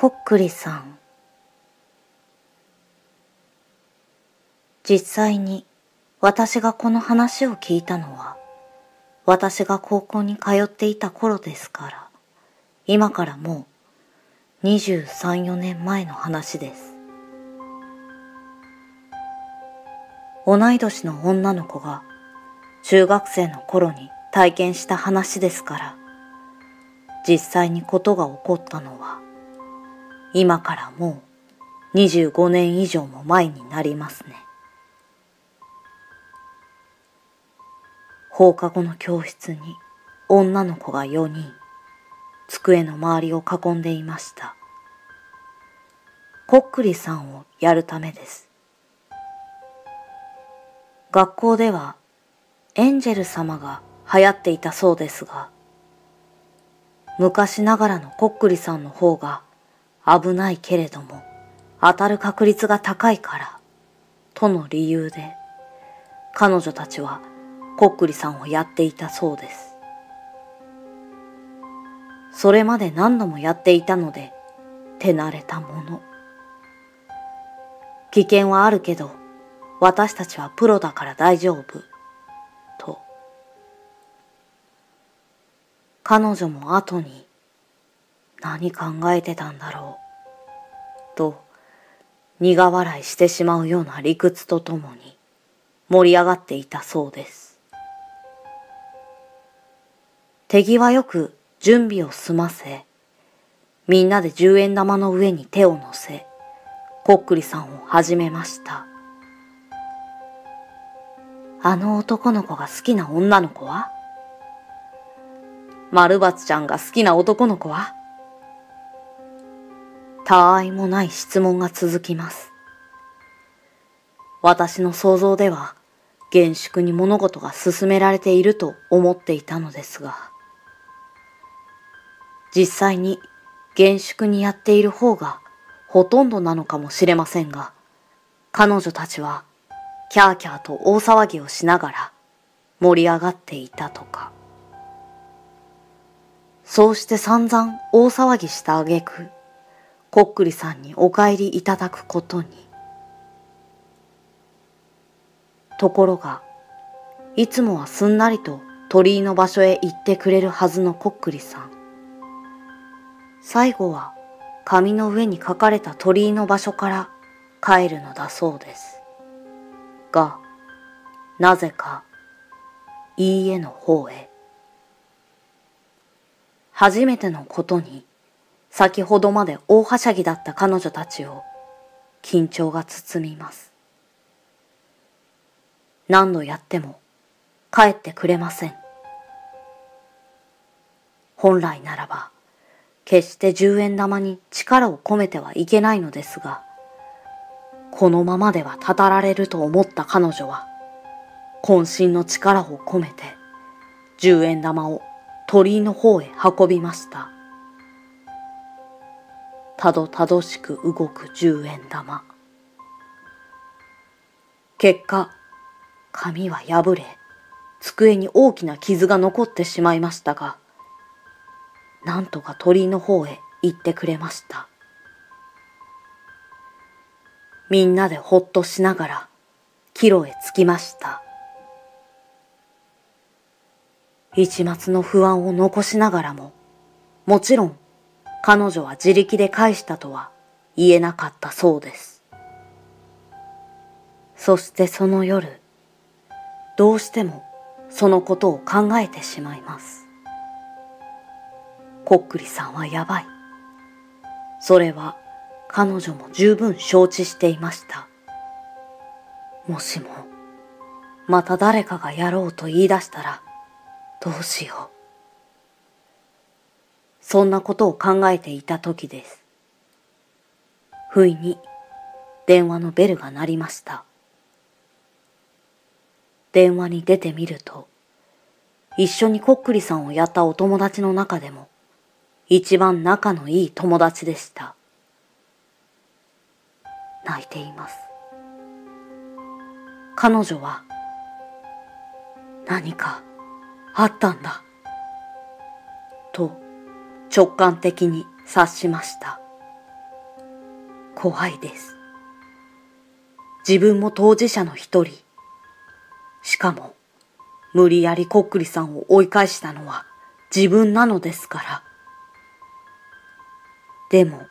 こっくりさん実際に私がこの話を聞いたのは私が高校に通っていた頃ですから今からもう23、4年前の話です。同い年の女の子が中学生の頃に体験した話ですから、実際にことが起こったのは、今からもう25年以上も前になりますね。放課後の教室に女の子が4人、机の周りを囲んでいました。こっくりさんをやるためです。学校ではエンジェル様が流行っていたそうですが、昔ながらのこっくりさんの方が危ないけれども当たる確率が高いから、との理由で彼女たちはこっくりさんをやっていたそうです。それまで何度もやっていたので手慣れたもの。危険はあるけど私たちはプロだから大丈夫。と。彼女も後に何考えてたんだろう。と苦笑いしてしまうような理屈とともに盛り上がっていたそうです。手際よく準備を済ませ、みんなで十円玉の上に手を乗せ、こっくりさんを始めました。あの男の子が好きな女の子は？丸抜ちゃんが好きな男の子は？たあいもない質問が続きます。私の想像では、厳粛に物事が進められていると思っていたのですが、実際に厳粛にやっている方がほとんどなのかもしれませんが、彼女たちはキャーキャーと大騒ぎをしながら盛り上がっていたとか。そうして散々大騒ぎした挙句、こっくりさんにお帰りいただくことに。ところが、いつもはすんなりと鳥居の場所へ行ってくれるはずのこっくりさん。最後は紙の上に書かれた鳥居の場所から帰るのだそうです。が、なぜか、いいえの方へ。初めてのことに、先ほどまで大はしゃぎだった彼女たちを、緊張が包みます。何度やっても、帰ってくれません。本来ならば、決して十円玉に力を込めてはいけないのですが、このままではたたられると思った彼女は、渾身の力を込めて、十円玉を鳥居の方へ運びました。たどたどしく動く十円玉。結果、紙は破れ、机に大きな傷が残ってしまいましたが、なんとか鳥の方へ行ってくれました。みんなでほっとしながら、帰路へ着きました。一末の不安を残しながらも、もちろん彼女は自力で返したとは言えなかったそうです。そしてその夜、どうしてもそのことを考えてしまいます。こっくりさんはやばい。それは彼女も十分承知していました。もしも、また誰かがやろうと言い出したら、どうしよう。そんなことを考えていた時です。不意に電話のベルが鳴りました。電話に出てみると、一緒にこっくりさんをやったお友達の中でも、一番仲のいい友達でした。泣いています。彼女は何かあったんだと直感的に察しました。怖いです。自分も当事者の一人。しかも、無理やりこっくりさんを追い返したのは自分なのですから。でも、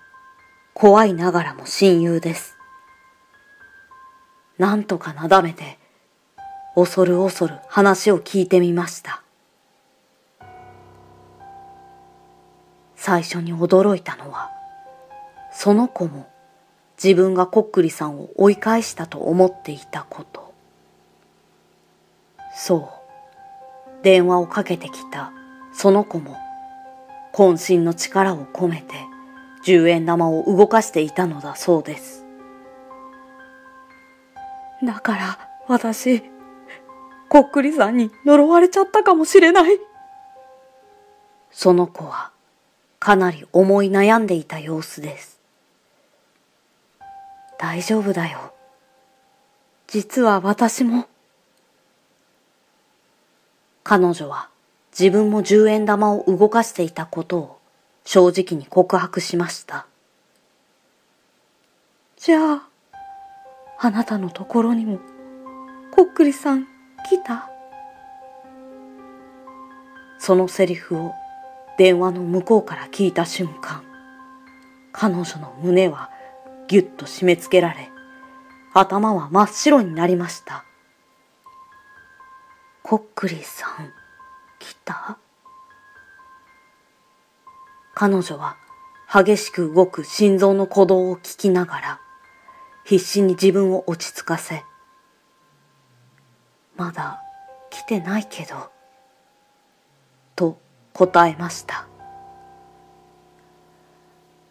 怖いながらも親友です。なんとかなだめて、恐る恐る話を聞いてみました。最初に驚いたのは、その子も自分がこっくりさんを追い返したと思っていたこと。そう、電話をかけてきたその子も、渾身の力を込めて十円玉を動かしていたのだそうです。だから私、こっくりさんに呪われちゃったかもしれない。その子はかなり思い悩んでいた様子です。大丈夫だよ。実は私も。彼女は自分も十円玉を動かしていたことを正直に告白しました。じゃあ、あなたのところにも、こっくりさん来た？そのセリフを電話の向こうから聞いた瞬間、彼女の胸はぎゅっと締め付けられ、頭は真っ白になりました。こっくりさん、来た？彼女は激しく動く心臓の鼓動を聞きながら、必死に自分を落ち着かせ、まだ来てないけど、答えました。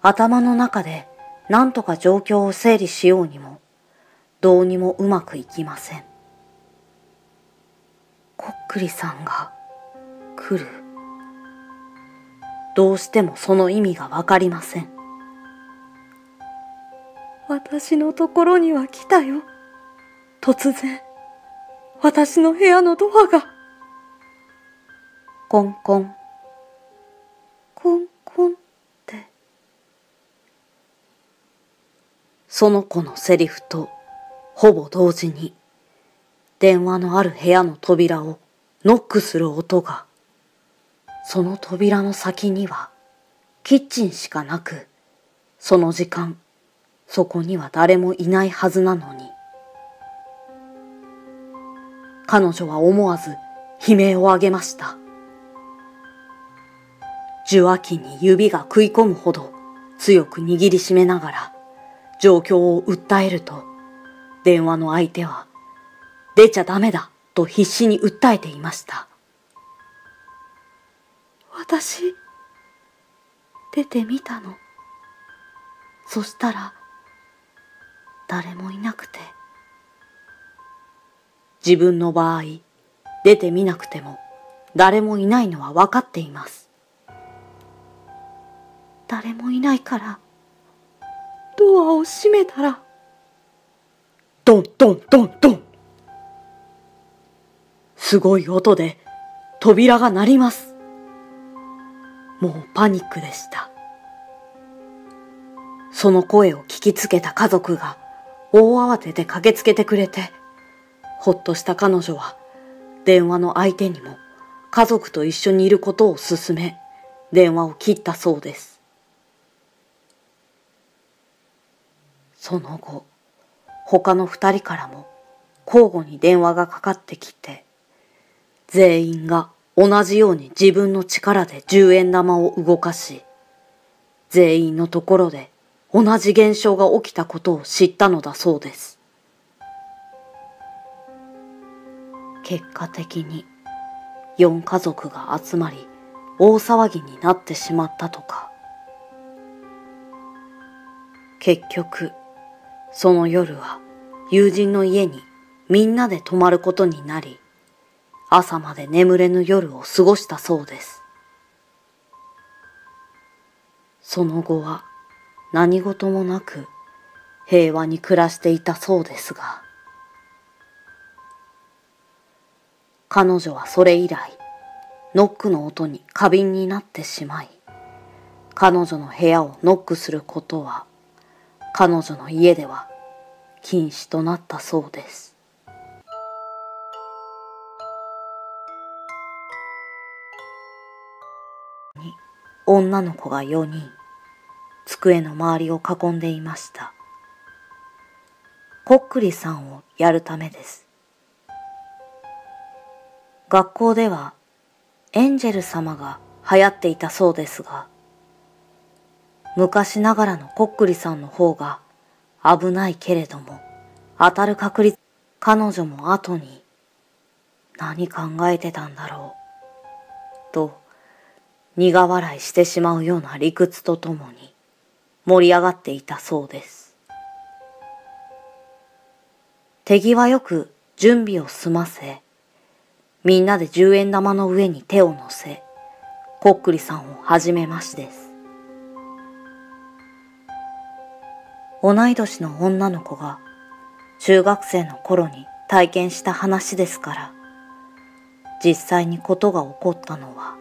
頭の中で何とか状況を整理しようにも、どうにもうまくいきません。こっくりさんが来る。どうしてもその意味がわかりません。私のところには来たよ。突然、私の部屋のドアが。コンコン。コンコンって。その子のセリフとほぼ同時に電話のある部屋の扉をノックする音が。その扉の先にはキッチンしかなく、その時間、そこには誰もいないはずなのに。彼女は思わず悲鳴を上げました。受話器に指が食い込むほど強く握りしめながら状況を訴えると、電話の相手は、出ちゃダメだと必死に訴えていました。私、出てみたの。そしたら、誰もいなくて。自分の場合、出てみなくても誰もいないのは分かっています。誰もいないから、ドアを閉めたら、ドンドンドンドンすごい音で扉が鳴ります。もうパニックでした。その声を聞きつけた家族が大慌てで駆けつけてくれて、ほっとした彼女は電話の相手にも家族と一緒にいることを勧め、電話を切ったそうです。その後、他の二人からも交互に電話がかかってきて、全員が同じように自分の力で十円玉を動かし、全員のところで同じ現象が起きたことを知ったのだそうです。結果的に四家族が集まり大騒ぎになってしまったとか。結局、その夜は友人の家にみんなで泊まることになり、朝まで眠れぬ夜を過ごしたそうです。その後は何事もなく平和に暮らしていたそうですが、彼女はそれ以来、ノックの音に過敏になってしまい、彼女の部屋をノックすることは彼女の家では禁止となったそうです。女の子が4人、机の周りを囲んでいました。こっくりさんをやるためです。学校ではエンジェル様が流行っていたそうですが、昔ながらのこっくりさんの方が危ないけれども、当たる確率、彼女も後に何考えてたんだろう、と苦笑いしてしまうような理屈とともに盛り上がっていたそうです。手際よく準備を済ませ、みんなで十円玉の上に手を乗せ、こっくりさんをはじめましです。同い年の女の子が中学生の頃に体験した話ですから、実際にことが起こったのは、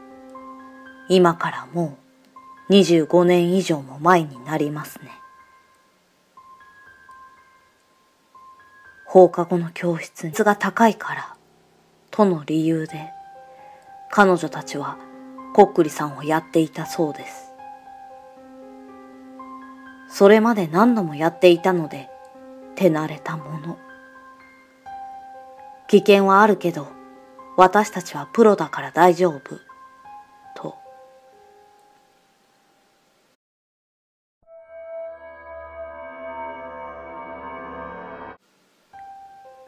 今からもう25年以上も前になりますね。放課後の教室質が高いからとの理由で彼女たちはこっくりさんをやっていたそうです。それまで何度もやっていたので手慣れたもの。危険はあるけど私たちはプロだから大丈夫。と。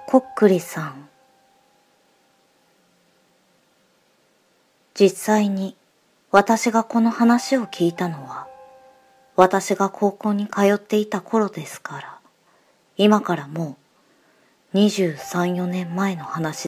こっくりさん。実際に私がこの話を聞いたのは私が高校に通っていた頃ですから。今からもう23、4年前の話